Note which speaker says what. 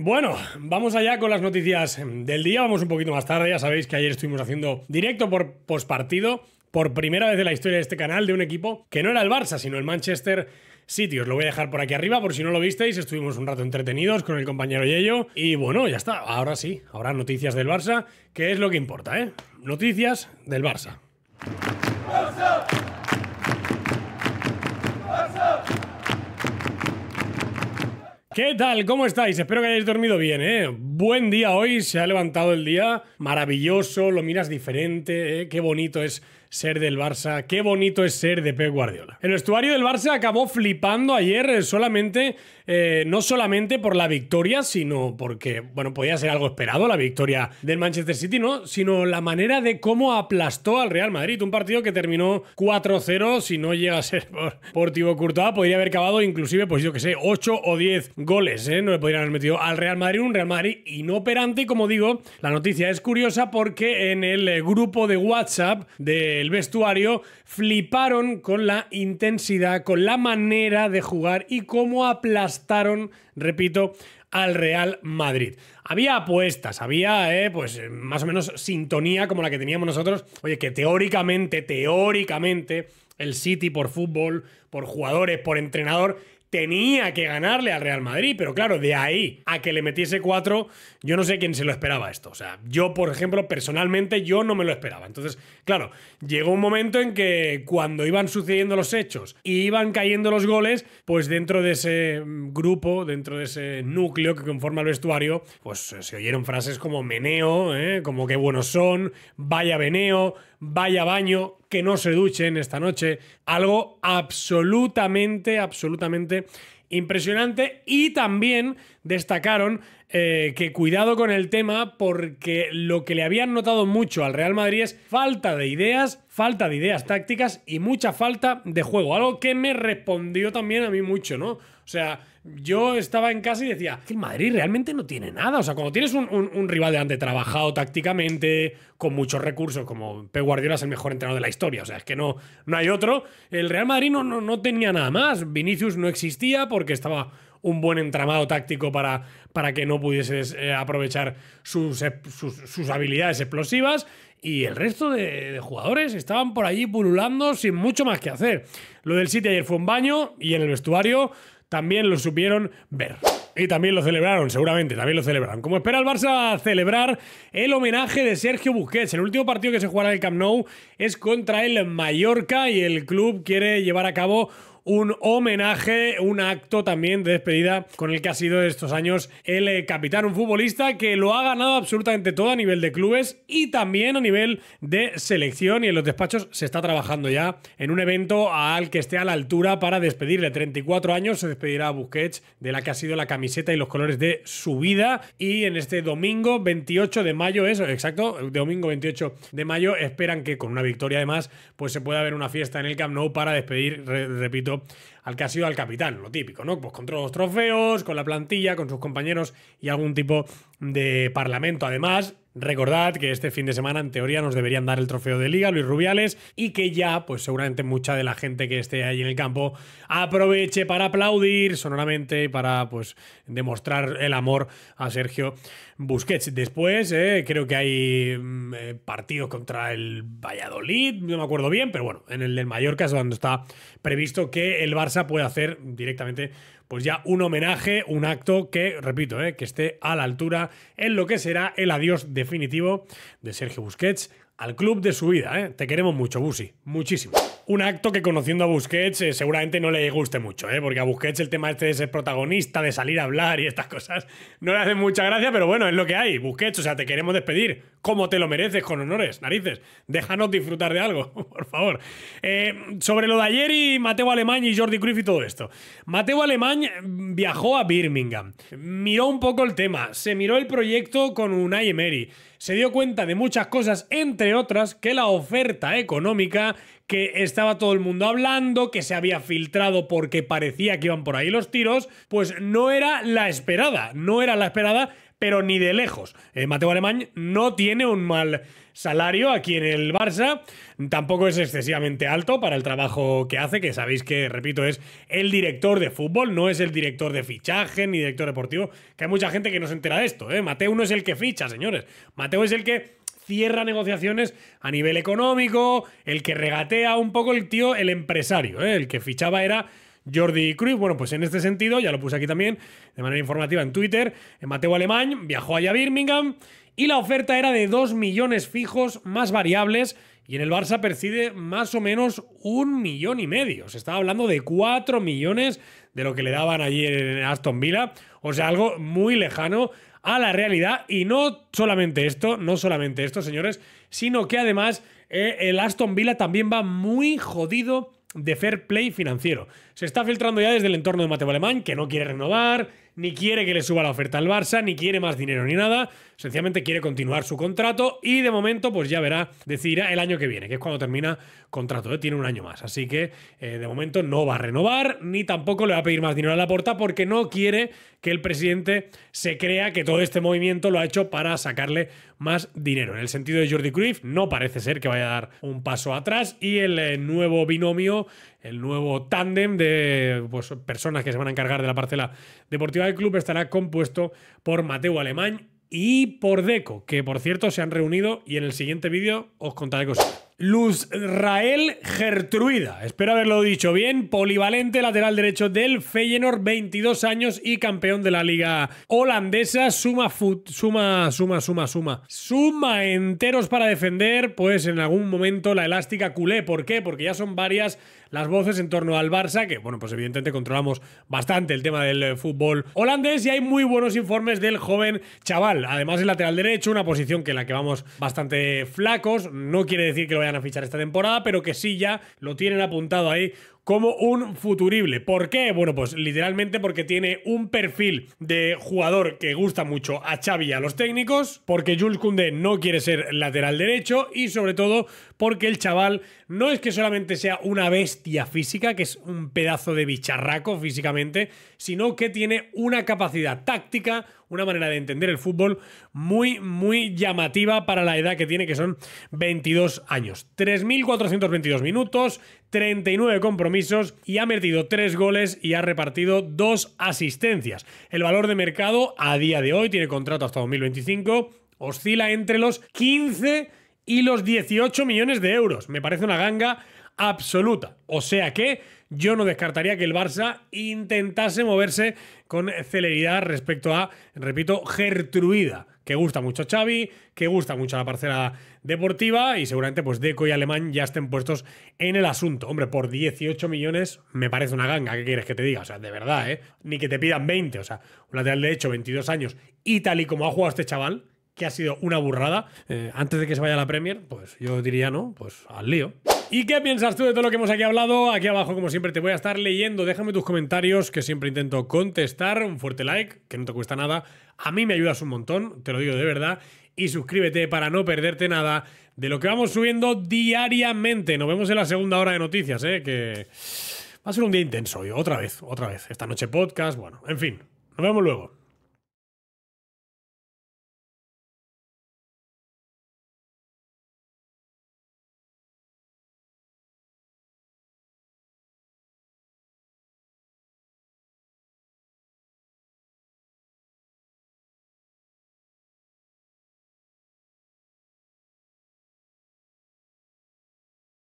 Speaker 1: Bueno, vamos allá con las noticias del día. Vamos un poquito más tarde. Ya sabéis que ayer estuvimos haciendo directo por postpartido. Por primera vez en la historia de este canal de un equipo que no era el Barça, sino el Manchester City. Os lo voy a dejar por aquí arriba por si no lo visteis. Estuvimos un rato entretenidos con el compañero Yello. Y bueno, ya está. Ahora sí, ahora noticias del Barça, que es lo que importa, ¿eh? Noticias del Barça. ¿Qué tal? ¿Cómo estáis? Espero que hayáis dormido bien, ¿eh? Buen día hoy, se ha levantado el día, maravilloso, lo miras diferente, ¿eh? Qué bonito es ser del Barça, qué bonito es ser de Pep Guardiola. El vestuario del Barça acabó flipando ayer eh, solamente, eh, no solamente por la victoria, sino porque, bueno, podía ser algo esperado la victoria del Manchester City, ¿no? Sino la manera de cómo aplastó al Real Madrid. Un partido que terminó 4-0, si no llega a ser por, por Thibaut podría haber acabado inclusive, pues yo que sé, 8 o 10 goles. No le podrían haber metido al Real Madrid, un Real Madrid inoperante. Y como digo, la noticia es curiosa porque en el eh, grupo de WhatsApp del vestuario fliparon con la intensidad, con la manera de jugar y cómo aplastaron, repito, al Real Madrid. Había apuestas, había, eh, pues, más o menos sintonía como la que teníamos nosotros. Oye, que teóricamente, teóricamente, el City por fútbol, por jugadores, por entrenador, tenía que ganarle al Real Madrid, pero claro, de ahí a que le metiese cuatro, yo no sé quién se lo esperaba esto. O sea, yo, por ejemplo, personalmente, yo no me lo esperaba. Entonces, claro, llegó un momento en que cuando iban sucediendo los hechos y iban cayendo los goles, pues dentro de ese grupo, dentro de ese núcleo que conforma el vestuario, pues se oyeron frases como meneo, ¿eh? como qué buenos son, vaya veneo, vaya baño, que no se duchen esta noche. Algo absolutamente, absolutamente impresionante. Y también destacaron eh, que cuidado con el tema porque lo que le habían notado mucho al Real Madrid es falta de ideas, falta de ideas tácticas y mucha falta de juego. Algo que me respondió también a mí mucho, ¿no? O sea, yo estaba en casa y decía, que el Madrid realmente no tiene nada. O sea, cuando tienes un, rival delante trabajado tácticamente, con muchos recursos, como Pep Guardiola es el mejor entrenador de la historia, o sea, es que no, no hay otro, el Real Madrid no, no, no tenía nada más. Vinicius no existía porque estaba un buen entramado táctico para, para que no pudieses eh, aprovechar sus, sus, sus, habilidades explosivas. Y el resto de, de, jugadores estaban por allí pululando sin mucho más que hacer. Lo del City ayer fue un baño y en el vestuario también lo supieron ver. Y también lo celebraron, seguramente, también lo celebraron. Como espera el Barça celebrar el homenaje de Sergio Busquets. El último partido que se jugará en el Camp Nou es contra el Mallorca y el club quiere llevar a cabo un homenaje, un acto también de despedida con el que ha sido estos años el eh, capitán, un futbolista que lo ha ganado absolutamente todo a nivel de clubes y también a nivel de selección y en los despachos se está trabajando ya en un evento al que esté a la altura para despedirle. 34 años se despedirá a Busquets de la que ha sido la camiseta y los colores de su vida y en este domingo 28 de mayo, eso, exacto, domingo 28 de mayo esperan que con una victoria además pues se pueda haber una fiesta en el Camp Nou para despedir, repito, al que ha sido al capitán, lo típico, ¿no? Pues con todos los trofeos, con la plantilla, con sus compañeros y algún tipo de parlamento. Además, recordad que este fin de semana en teoría nos deberían dar el trofeo de liga, Luis Rubiales, y que ya, pues seguramente mucha de la gente que esté ahí en el campo aproveche para aplaudir sonoramente y para, pues, demostrar el amor a Sergio Busquets. Después, eh, creo que hay mm, eh, partidos contra el Valladolid, no me acuerdo bien, pero bueno, en el del Mallorca es donde está previsto que el Barça pueda hacer directamente pues ya un homenaje, un acto que, repito, eh, que esté a la altura en lo que será el adiós definitivo de Sergio Busquets al club de su vida. ¿eh? Te queremos mucho, Busi, muchísimo. Un acto que conociendo a Busquets eh, seguramente no le guste mucho, ¿eh? porque a Busquets el tema este de ser protagonista, de salir a hablar y estas cosas no le hacen mucha gracia, pero bueno, es lo que hay. Busquets, o sea, te queremos despedir. como te lo mereces, con honores, narices. Déjanos disfrutar de algo, por favor. Eh, sobre lo de ayer y Mateo Alemán y Jordi Cruyff y todo esto. Mateo Alemán viajó a Birmingham, miró un poco el tema, se miró el proyecto con Unai Emery, se dio cuenta de muchas cosas, entre otras, que la oferta económica que estaba todo el mundo hablando, que se había filtrado porque parecía que iban por ahí los tiros, pues no era la esperada, no era la esperada, pero ni de lejos. Eh, Mateo Alemán no tiene un mal salario aquí en el Barça, tampoco es excesivamente alto para el trabajo que hace, que sabéis que, repito, es el director de fútbol, no es el director de fichaje ni director deportivo, que hay mucha gente que no se entera de esto. ¿eh? Mateo no es el que ficha, señores. Mateo es el que cierra negociaciones a nivel económico, el que regatea un poco el tío, el empresario, ¿eh? el que fichaba era Jordi Cruz. Bueno, pues en este sentido, ya lo puse aquí también de manera informativa en Twitter, Mateo Alemán viajó allá a Birmingham y la oferta era de 2 millones fijos más variables y en el Barça percibe más o menos un millón y medio. Se estaba hablando de 4 millones de lo que le daban allí en Aston Villa. O sea, algo muy lejano a la realidad. Y no solamente esto, no solamente esto, señores, sino que además eh, el Aston Villa también va muy jodido de fair play financiero. Se está filtrando ya desde el entorno de Mateo Alemán que no quiere renovar, ni quiere que le suba la oferta al Barça, ni quiere más dinero ni nada. Sencillamente quiere continuar su contrato y de momento, pues ya verá, decidirá el año que viene, que es cuando termina contrato. ¿eh? Tiene un año más. Así que eh, de momento no va a renovar, ni tampoco le va a pedir más dinero a la porta porque no quiere que el presidente se crea que todo este movimiento lo ha hecho para sacarle más dinero. En el sentido de Jordi Cruyff, no parece ser que vaya a dar un paso atrás y el eh, nuevo binomio el nuevo tándem de pues, personas que se van a encargar de la parcela deportiva del club estará compuesto por Mateo Alemán y por Deco, que por cierto se han reunido y en el siguiente vídeo os contaré cosas. Luz Rael Gertruida, espero haberlo dicho bien, polivalente lateral derecho del Feyenoord, 22 años y campeón de la liga holandesa, suma, suma, suma, suma, suma, suma enteros para defender, pues en algún momento la elástica culé, ¿por qué? Porque ya son varias las voces en torno al Barça, que bueno, pues evidentemente controlamos bastante el tema del fútbol holandés y hay muy buenos informes del joven chaval. Además, el lateral derecho, una posición que en la que vamos bastante flacos, no quiere decir que lo vayan a fichar esta temporada, pero que sí ya lo tienen apuntado ahí como un futurible. ¿Por qué? Bueno, pues literalmente porque tiene un perfil de jugador que gusta mucho a Xavi y a los técnicos, porque Jules Koundé no quiere ser lateral derecho y sobre todo porque el chaval no es que solamente sea una bestia física, que es un pedazo de bicharraco físicamente, sino que tiene una capacidad táctica, una manera de entender el fútbol muy, muy llamativa para la edad que tiene, que son 22 años. 3.422 minutos, 39 compromisos y ha metido 3 goles y ha repartido 2 asistencias. El valor de mercado a día de hoy tiene contrato hasta 2025, oscila entre los 15 y los 18 millones de euros. Me parece una ganga absoluta. O sea que yo no descartaría que el Barça intentase moverse con celeridad respecto a, repito, Gertruida, que gusta mucho a Xavi, que gusta mucho a la parcela deportiva y seguramente pues Deco y Alemán ya estén puestos en el asunto. Hombre, por 18 millones me parece una ganga, ¿qué quieres que te diga? O sea, de verdad, ¿eh? Ni que te pidan 20, o sea, un lateral de hecho 22 años y tal y como ha jugado este chaval, que ha sido una burrada, eh, antes de que se vaya a la Premier, pues yo diría, ¿no? Pues al lío. ¿Y qué piensas tú de todo lo que hemos aquí hablado? Aquí abajo, como siempre, te voy a estar leyendo. Déjame tus comentarios, que siempre intento contestar. Un fuerte like, que no te cuesta nada. A mí me ayudas un montón, te lo digo de verdad. Y suscríbete para no perderte nada de lo que vamos subiendo diariamente. Nos vemos en la segunda hora de noticias, ¿eh? Que va a ser un día intenso hoy. Otra vez, otra vez. Esta noche podcast, bueno, en fin. Nos vemos luego.